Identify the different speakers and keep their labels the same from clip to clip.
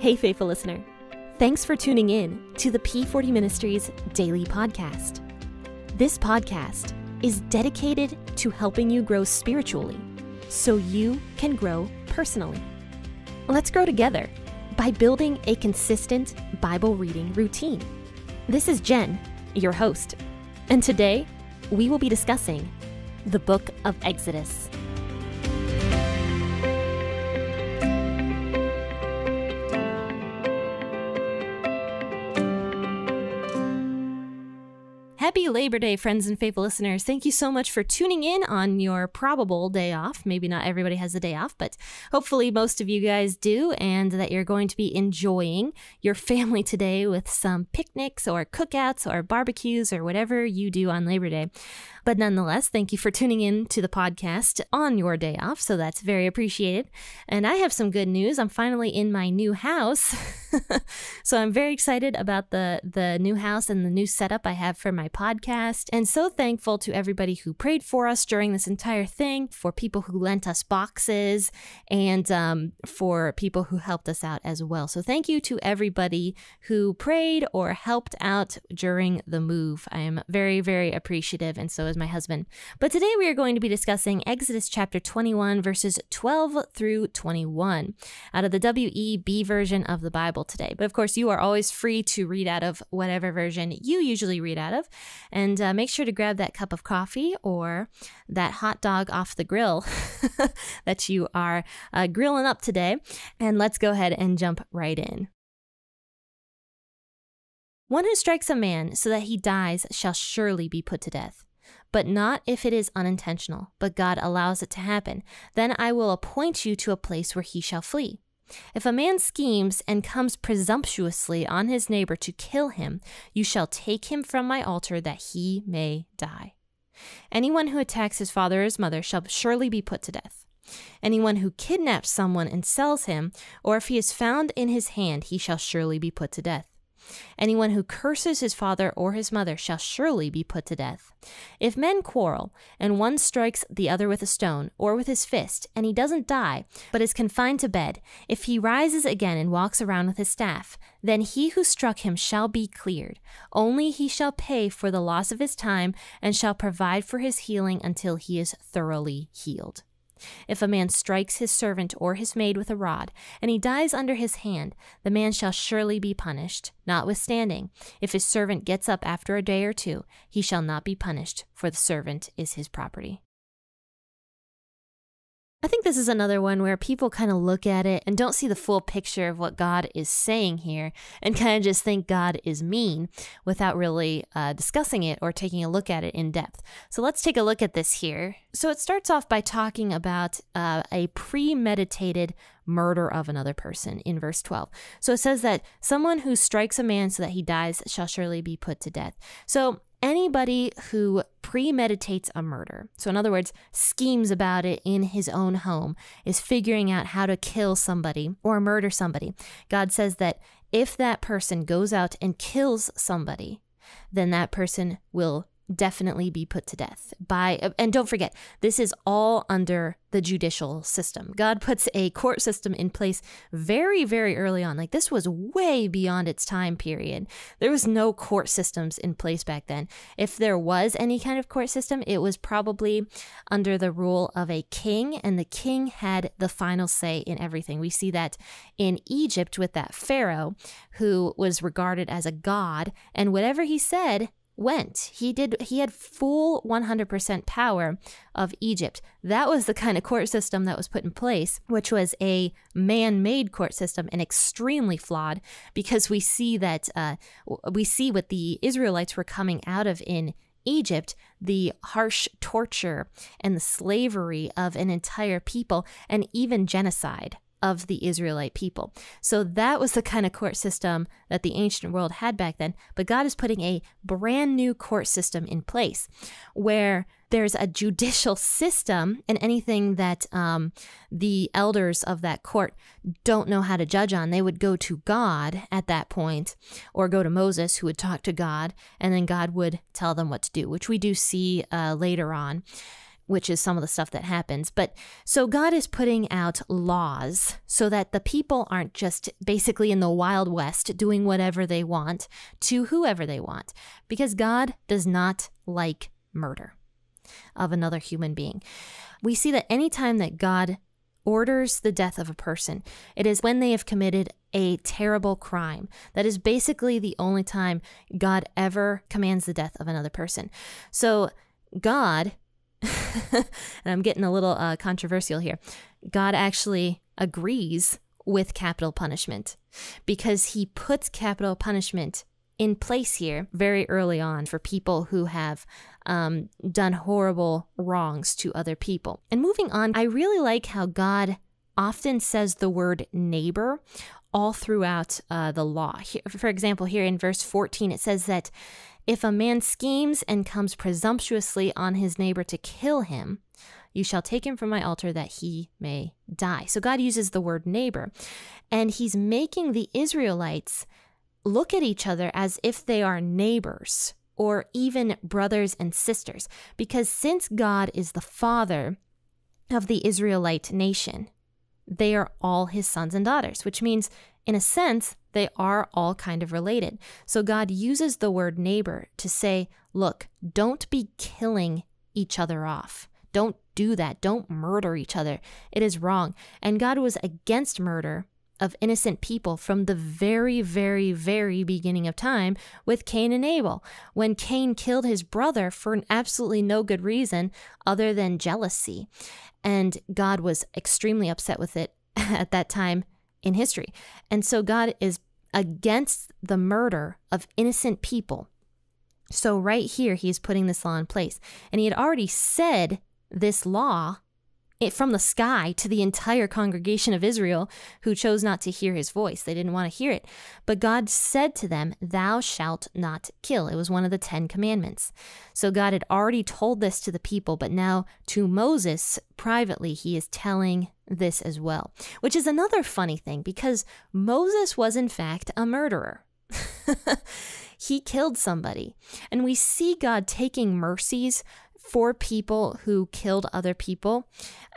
Speaker 1: Hey, faithful listener. Thanks for tuning in to the P40 Ministries Daily Podcast. This podcast is dedicated to helping you grow spiritually so you can grow personally. Let's grow together by building a consistent Bible reading routine. This is Jenn, your host, and today we will be discussing the book of Exodus. Labor Day, friends and faithful listeners. Thank you so much for tuning in on your probable day off. Maybe not everybody has a day off, but hopefully most of you guys do, and that you're going to be enjoying your family today with some picnics or cookouts or barbecues or whatever you do on Labor Day. But nonetheless, thank you for tuning in to the podcast on your day off. So that's very appreciated. And I have some good news. I'm finally in my new house. so I'm very excited about the, the new house and the new setup I have for my podcast. And so thankful to everybody who prayed for us during this entire thing, for people who lent us boxes, and um, for people who helped us out as well. So thank you to everybody who prayed or helped out during the move. I am very, very appreciative, and so is my husband. But today we are going to be discussing Exodus chapter 21, verses 12 through 21, out of the WEB version of the Bible today. But of course, you are always free to read out of whatever version you usually read out of. And uh, make sure to grab that cup of coffee or that hot dog off the grill that you are uh, grilling up today. And let's go ahead and jump right in. One who strikes a man so that he dies shall surely be put to death but not if it is unintentional, but God allows it to happen. Then I will appoint you to a place where he shall flee. If a man schemes and comes presumptuously on his neighbor to kill him, you shall take him from my altar that he may die. Anyone who attacks his father or his mother shall surely be put to death. Anyone who kidnaps someone and sells him, or if he is found in his hand, he shall surely be put to death. Anyone who curses his father or his mother shall surely be put to death. If men quarrel, and one strikes the other with a stone or with his fist, and he doesn't die, but is confined to bed, if he rises again and walks around with his staff, then he who struck him shall be cleared. Only he shall pay for the loss of his time, and shall provide for his healing until he is thoroughly healed. If a man strikes his servant or his maid with a rod, and he dies under his hand, the man shall surely be punished. Notwithstanding, if his servant gets up after a day or two, he shall not be punished, for the servant is his property. I think this is another one where people kind of look at it and don't see the full picture of what God is saying here and kind of just think God is mean without really uh, discussing it or taking a look at it in depth. So let's take a look at this here. So it starts off by talking about uh, a premeditated murder of another person in verse 12. So it says that someone who strikes a man so that he dies shall surely be put to death. So anybody who premeditates a murder, so in other words, schemes about it in his own home, is figuring out how to kill somebody or murder somebody. God says that if that person goes out and kills somebody, then that person will definitely be put to death by and don't forget this is all under the judicial system. God puts a court system in place very very early on. Like this was way beyond its time period. There was no court systems in place back then. If there was any kind of court system it was probably under the rule of a king and the king had the final say in everything. We see that in egypt with that pharaoh who was regarded as a god and whatever he said went. He did he had full 100% power of Egypt. That was the kind of court system that was put in place, which was a man-made court system and extremely flawed because we see that uh, we see what the Israelites were coming out of in Egypt, the harsh torture and the slavery of an entire people and even genocide of the Israelite people. So that was the kind of court system that the ancient world had back then. But God is putting a brand new court system in place where there's a judicial system, and anything that um, the elders of that court don't know how to judge on, they would go to God at that point, or go to Moses, who would talk to God, and then God would tell them what to do, which we do see uh, later on which is some of the stuff that happens. But so God is putting out laws so that the people aren't just basically in the Wild West doing whatever they want to whoever they want, because God does not like murder of another human being. We see that anytime that God orders the death of a person, it is when they have committed a terrible crime. That is basically the only time God ever commands the death of another person. So, God and I'm getting a little uh, controversial here. God actually agrees with capital punishment because he puts capital punishment in place here very early on for people who have um, done horrible wrongs to other people. And moving on, I really like how God often says the word neighbor all throughout uh, the law. For example, here in verse 14, it says that if a man schemes and comes presumptuously on his neighbor to kill him, you shall take him from my altar that he may die. So God uses the word neighbor, and he's making the Israelites look at each other as if they are neighbors or even brothers and sisters. Because since God is the father of the Israelite nation, they are all his sons and daughters, which means, in a sense, they are all kind of related. So God uses the word neighbor to say, look, don't be killing each other off. Don't do that. Don't murder each other. It is wrong. And God was against murder of innocent people from the very, very, very beginning of time with Cain and Abel, when Cain killed his brother for absolutely no good reason other than jealousy. And God was extremely upset with it at that time in history. And so God is against the murder of innocent people. So, right here, he's putting this law in place. And he had already said this law it, from the sky to the entire congregation of Israel who chose not to hear his voice. They didn't want to hear it. But God said to them, Thou shalt not kill. It was one of the Ten Commandments. So God had already told this to the people, but now to Moses privately, he is telling this as well, which is another funny thing because Moses was, in fact, a murderer. he killed somebody. And we see God taking mercies for people who killed other people.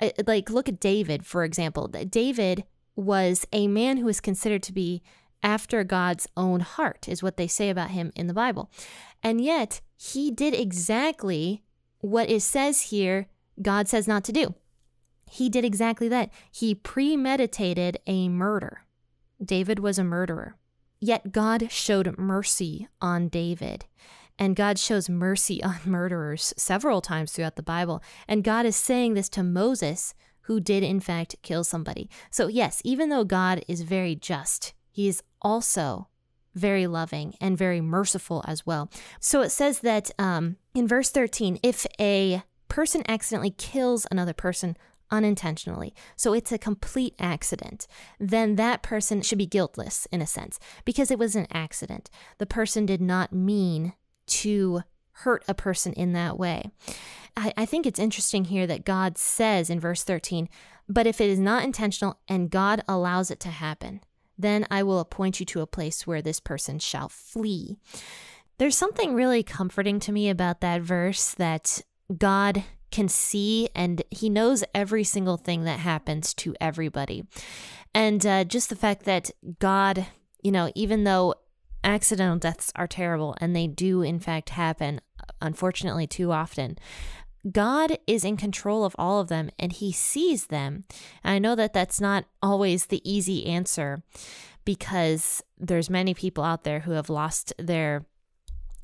Speaker 1: Uh, like, look at David, for example. David was a man who is considered to be after God's own heart, is what they say about him in the Bible. And yet, he did exactly what it says here God says not to do. He did exactly that. He premeditated a murder. David was a murderer. Yet God showed mercy on David. And God shows mercy on murderers several times throughout the Bible. And God is saying this to Moses, who did in fact kill somebody. So, yes, even though God is very just, he is also very loving and very merciful as well. So it says that um, in verse 13, if a person accidentally kills another person unintentionally, so it's a complete accident, then that person should be guiltless in a sense because it was an accident. The person did not mean to hurt a person in that way. I, I think it's interesting here that God says in verse 13, but if it is not intentional and God allows it to happen, then I will appoint you to a place where this person shall flee. There's something really comforting to me about that verse that God can see and he knows every single thing that happens to everybody. And uh, just the fact that God, you know, even though accidental deaths are terrible and they do, in fact, happen, unfortunately, too often. God is in control of all of them and he sees them. And I know that that's not always the easy answer because there's many people out there who have lost their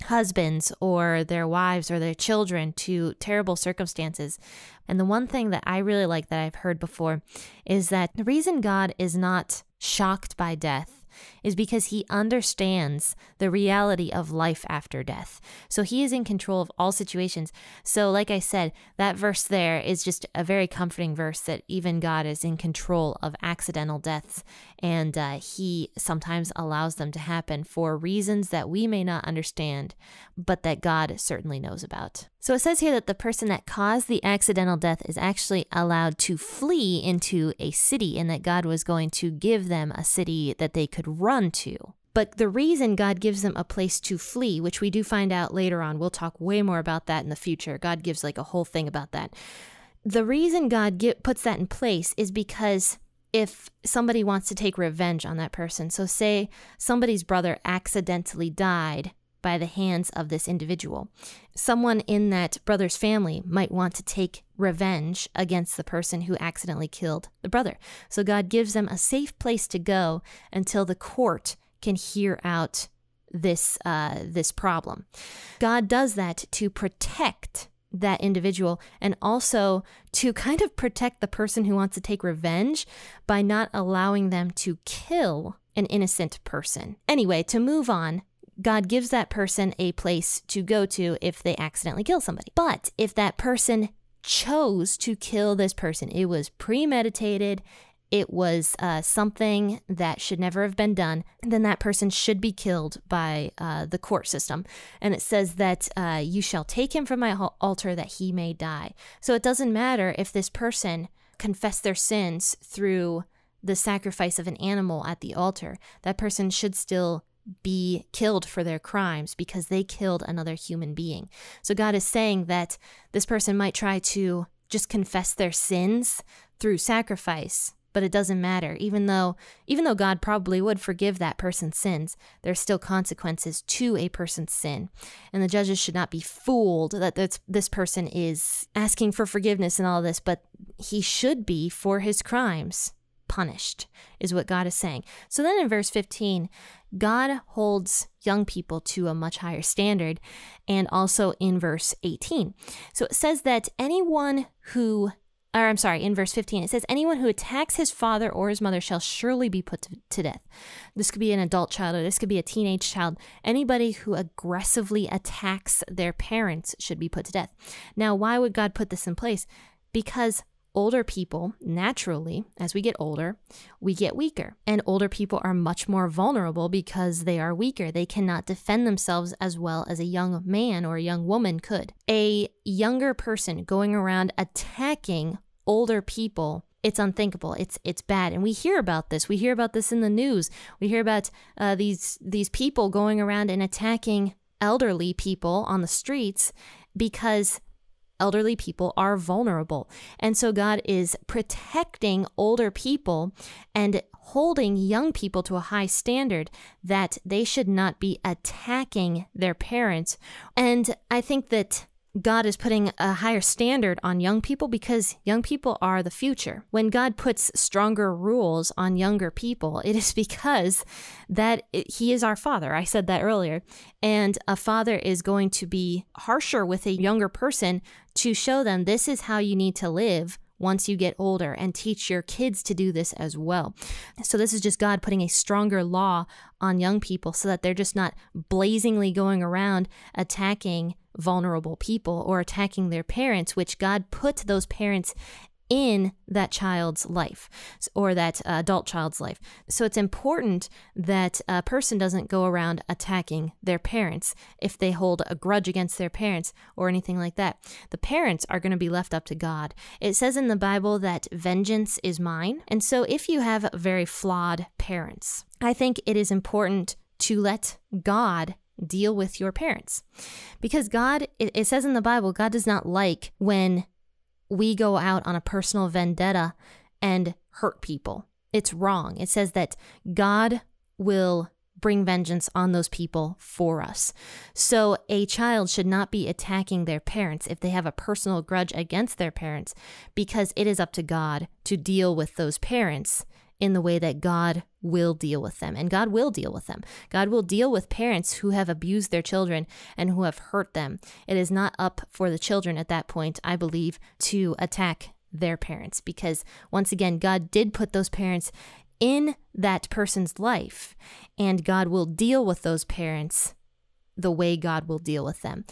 Speaker 1: husbands or their wives or their children to terrible circumstances. And the one thing that I really like that I've heard before is that the reason God is not shocked by death is because he understands the reality of life after death. So he is in control of all situations. So, like I said, that verse there is just a very comforting verse that even God is in control of accidental deaths and uh, he sometimes allows them to happen for reasons that we may not understand, but that God certainly knows about. So it says here that the person that caused the accidental death is actually allowed to flee into a city and that God was going to give them a city that they could run to. But the reason God gives them a place to flee, which we do find out later on, we'll talk way more about that in the future. God gives like a whole thing about that. The reason God get, puts that in place is because if somebody wants to take revenge on that person, so say somebody's brother accidentally died by the hands of this individual. Someone in that brother's family might want to take revenge against the person who accidentally killed the brother. So God gives them a safe place to go until the court can hear out this uh, this problem. God does that to protect that individual and also to kind of protect the person who wants to take revenge by not allowing them to kill an innocent person. Anyway, to move on, God gives that person a place to go to if they accidentally kill somebody. But if that person chose to kill this person, it was premeditated, it was uh, something that should never have been done, then that person should be killed by uh, the court system. And it says that uh, you shall take him from my altar that he may die. So it doesn't matter if this person confessed their sins through the sacrifice of an animal at the altar, that person should still be killed for their crimes because they killed another human being. So God is saying that this person might try to just confess their sins through sacrifice, but it doesn't matter. Even though even though God probably would forgive that person's sins, there's still consequences to a person's sin. And the judges should not be fooled that this, this person is asking for forgiveness and all this, but he should be for his crimes punished, is what God is saying. So then in verse 15, God holds young people to a much higher standard, and also in verse 18. So it says that anyone who or I'm sorry, in verse 15, it says, Anyone who attacks his father or his mother shall surely be put to, death. This could be an adult child or this could be a teenage child. Anybody who aggressively attacks their parents should be put to death. Now, why would God put this in place? Because older people, naturally, as we get older, we get weaker. And older people are much more vulnerable because they are weaker. They cannot defend themselves as well as a young man or a young woman could. A younger person going around attacking older people it's unthinkable. It's it's bad, and we hear about this. We hear about this in the news. We hear about uh, these these people going around and attacking elderly people on the streets because elderly people are vulnerable. And so God is protecting older people and holding young people to a high standard that they should not be attacking their parents. And I think that God is putting a higher standard on young people because young people are the future. When God puts stronger rules on younger people, it is because that he is our father. I said that earlier. And a father is going to be harsher with a younger person to show them this is how you need to live once you get older and teach your kids to do this as well. So, this is just God putting a stronger law on young people so that they're just not blazingly going around attacking vulnerable people or attacking their parents, which God put those parents in that child's life or that uh, adult child's life. So it's important that a person doesn't go around attacking their parents if they hold a grudge against their parents or anything like that. The parents are going to be left up to God. It says in the Bible that vengeance is mine. And so if you have very flawed parents, I think it is important to let God deal with your parents. Because God, it, it says in the Bible, God does not like when we go out on a personal vendetta and hurt people. It's wrong. It says that God will bring vengeance on those people for us. So a child should not be attacking their parents if they have a personal grudge against their parents because it is up to God to deal with those parents in the way that God will deal with them. And God will deal with them. God will deal with parents who have abused their children and who have hurt them. It is not up for the children at that point, I believe, to attack their parents because once again, God did put those parents in that person's life, and God will deal with those parents the way God will deal with them.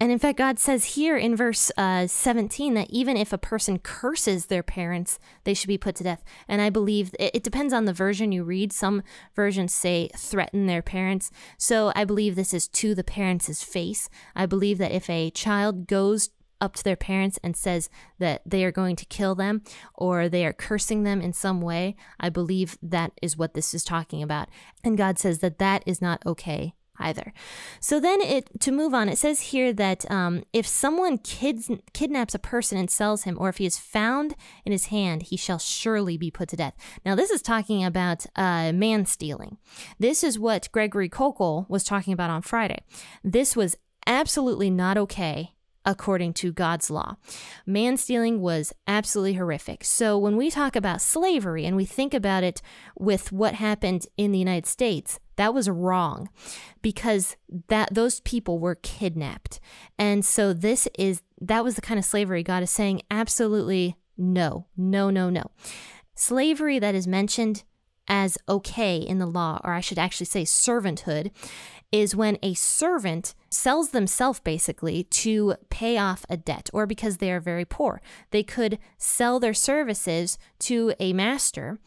Speaker 1: And in fact, God says here in verse uh, 17 that even if a person curses their parents, they should be put to death. And I believe it, it, depends on the version you read. Some versions say threaten their parents. So I believe this is to the parents' face. I believe that if a child goes up to their parents and says that they are going to kill them or they are cursing them in some way, I believe that is what this is talking about. And God says that that is not okay either. So then it to move on, it says here that um, if someone kids, kidnaps a person and sells him, or if he is found in his hand, he shall surely be put to death. Now this is talking about uh, man stealing. This is what Gregory Koukl was talking about on Friday. This was absolutely not okay according to God's law. Man stealing was absolutely horrific. So when we talk about slavery and we think about it with what happened in the United States, that was wrong because that those people were kidnapped. And so this is that was the kind of slavery God is saying absolutely no. No, no, no. Slavery that is mentioned as okay in the law, or I should actually say servanthood, is when a servant sells themselves basically to pay off a debt or because they are very poor. They could sell their services to a master,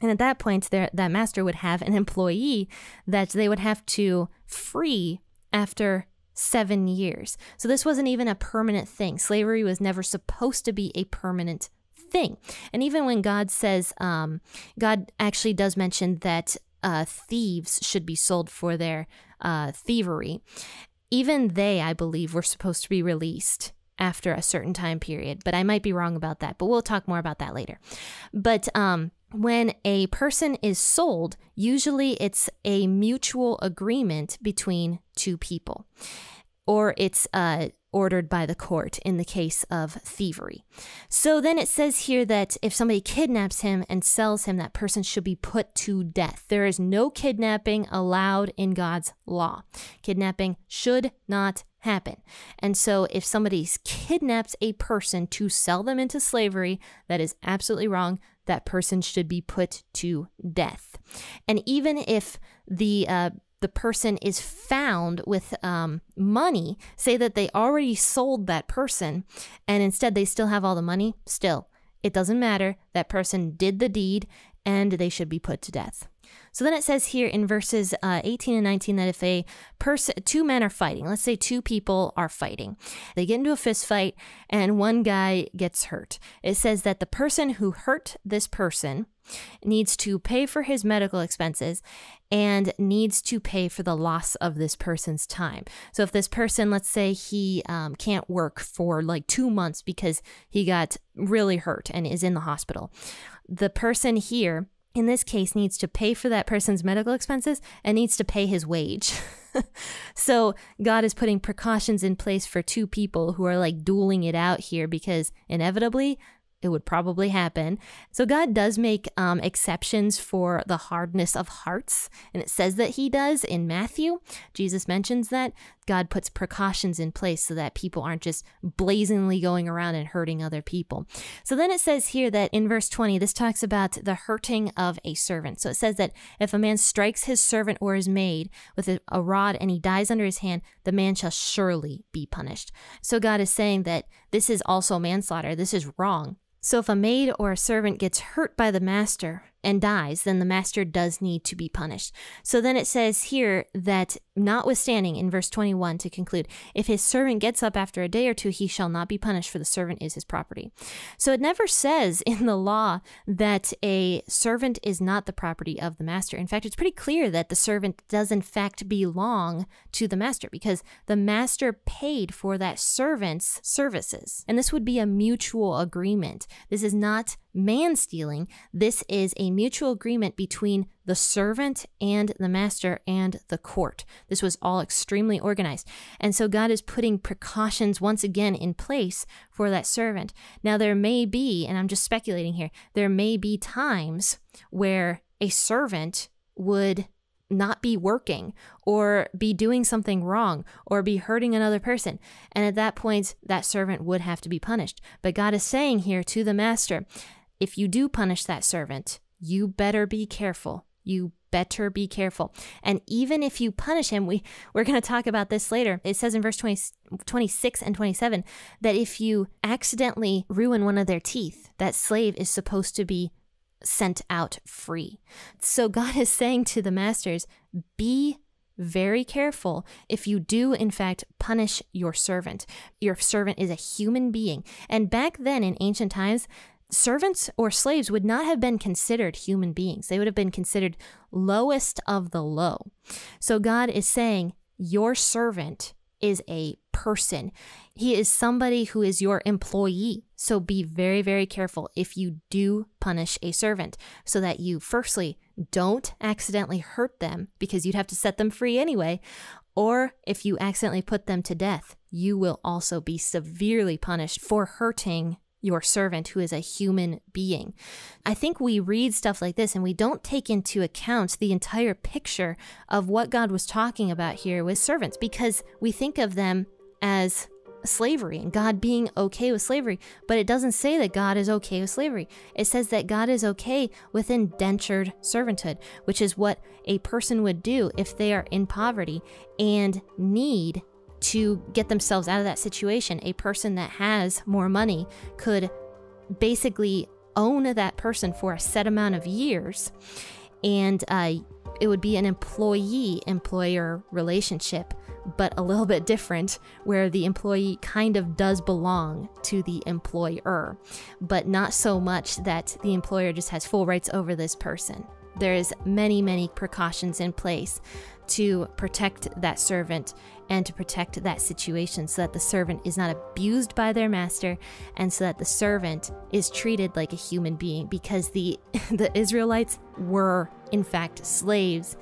Speaker 1: and at that point, that master would have an employee that they would have to free after seven years. So this wasn't even a permanent thing. Slavery was never supposed to be a permanent thing. And even when God says, um, God actually does mention that uh, thieves should be sold for their uh, thievery. Even they, I believe, were supposed to be released after a certain time period, but I might be wrong about that. But we'll talk more about that later. But um, when a person is sold, usually it's a mutual agreement between two people, or it's uh, ordered by the court in the case of thievery. So then it says here that if somebody kidnaps him and sells him, that person should be put to death. There is no kidnapping allowed in God's law. Kidnapping should not happen. And so if somebody kidnaps a person to sell them into slavery, that is absolutely wrong. That person should be put to death. And even if the uh, the person is found with um, money, say that they already sold that person and instead they still have all the money, still, it doesn't matter. That person did the deed and they should be put to death. So then it says here in verses uh, 18 and 19 that if a person, two men are fighting, let's say two people are fighting, they get into a fist fight and one guy gets hurt. It says that the person who hurt this person needs to pay for his medical expenses and needs to pay for the loss of this person's time. So if this person, let's say he um, can't work for like two months because he got really hurt and is in the hospital, the person here in this case needs to pay for that person's medical expenses and needs to pay his wage. so God is putting precautions in place for two people who are like dueling it out here because inevitably it would probably happen. So God does make um, exceptions for the hardness of hearts, and it says that He does in Matthew. Jesus mentions that God puts precautions in place so that people aren't just blazingly going around and hurting other people. So then it says here that in verse 20, this talks about the hurting of a servant. So it says that if a man strikes his servant or his maid with a, a rod and he dies under his hand, the man shall surely be punished. So God is saying that this is also manslaughter. This is wrong. So if a maid or a servant gets hurt by the master, and dies, then the master does need to be punished. So then it says here that, notwithstanding, in verse 21 to conclude, if his servant gets up after a day or two, he shall not be punished, for the servant is his property. So it never says in the law that a servant is not the property of the master. In fact, it's pretty clear that the servant does, in fact, belong to the master because the master paid for that servant's services. And this would be a mutual agreement. This is not man stealing. This is a mutual agreement between the servant and the master and the court. This was all extremely organized. And so God is putting precautions once again in place for that servant. Now, there may be, and I'm just speculating here, there may be times where a servant would not be working or be doing something wrong or be hurting another person. And at that point, that servant would have to be punished. But God is saying here to the master, if you do punish that servant, you better be careful. You better be careful. And even if you punish him, we, we're going to talk about this later. It says in verse 20, 26 and 27 that if you accidentally ruin one of their teeth, that slave is supposed to be sent out free. So God is saying to the masters, be very careful if you do, in fact, punish your servant. Your servant is a human being. And back then in ancient times, servants or slaves would not have been considered human beings. They would have been considered lowest of the low. So God is saying, Your servant is a person. He is somebody who is your employee. So be very, very careful if you do punish a servant so that you, firstly, don't accidentally hurt them because you'd have to set them free anyway. Or if you accidentally put them to death, you will also be severely punished for hurting your servant who is a human being. I think we read stuff like this and we don't take into account the entire picture of what God was talking about here with servants because we think of them as slavery and God being okay with slavery, but it doesn't say that God is okay with slavery. It says that God is okay with indentured servanthood, which is what a person would do if they are in poverty and need to get themselves out of that situation. A person that has more money could basically own that person for a set amount of years, and uh, it would be an employee employer relationship, but a little bit different, where the employee kind of does belong to the employer, but not so much that the employer just has full rights over this person. There's many, many precautions in place to protect that servant and to protect that situation so that the servant is not abused by their master and so that the servant is treated like a human being because the the Israelites were in fact slaves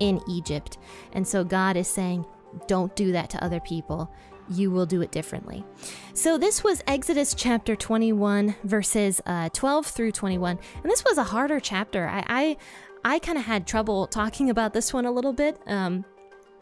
Speaker 1: in Egypt. And so God is saying, don't do that to other people. You will do it differently. So, this was Exodus chapter 21, verses uh, 12 through 21. And this was a harder chapter. I, I, I kind of had trouble talking about this one a little bit. Um,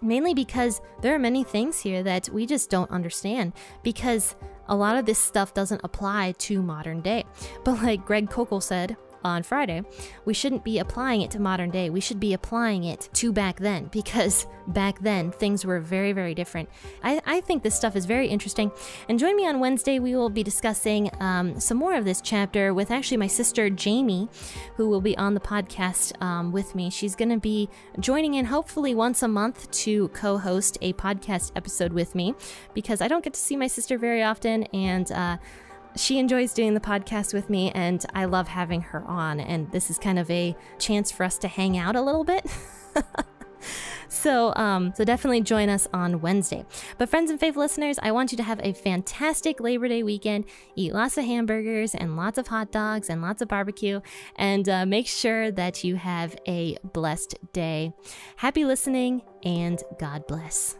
Speaker 1: mainly because there are many things here that we just don't understand because a lot of this stuff doesn't apply to modern day. But like Greg Koukl said on Friday, we shouldn't be applying it to modern day. We should be applying it to back then because back then things were very, very different. I, I think this stuff is very interesting. And join me on Wednesday. We will be discussing um, some more of this chapter with actually my sister Jamie, who will be on the podcast um, with me. She's going to be joining in hopefully once a month to co host a podcast episode with me because I don't get to see my sister very often. And, uh, she enjoys doing the podcast with me, and I love having her on. And this is kind of a chance for us to hang out a little bit. so, um, so definitely join us on Wednesday. But friends and faith listeners, I want you to have a fantastic Labor Day weekend. Eat lots of hamburgers and lots of hot dogs and lots of barbecue, and uh, make sure that you have a blessed day. Happy listening, and God bless.